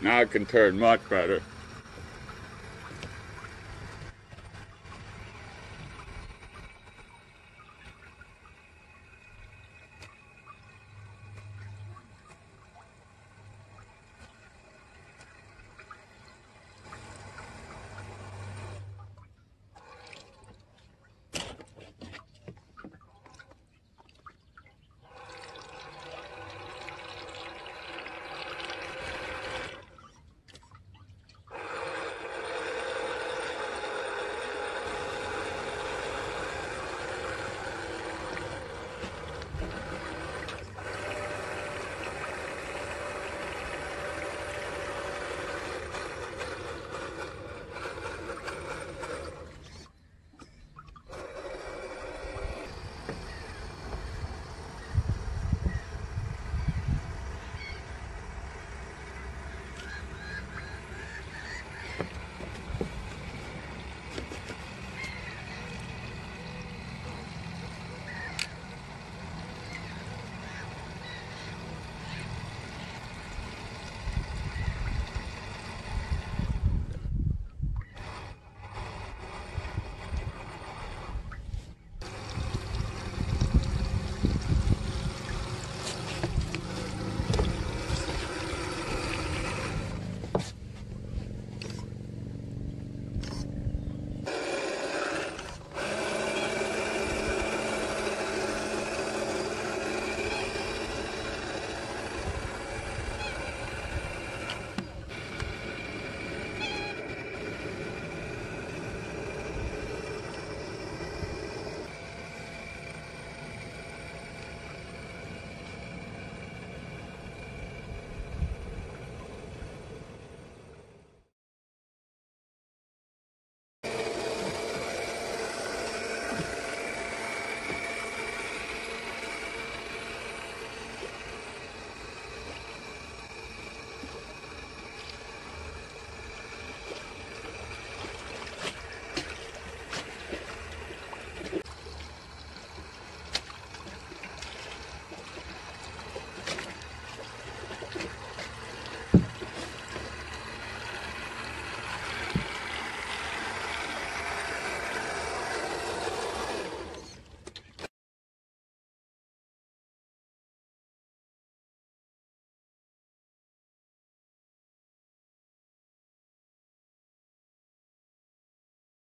Now I can turn much better.